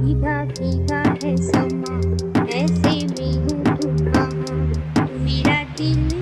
भीगा भीगा है समा ऐसे में हूँ मेरा दिल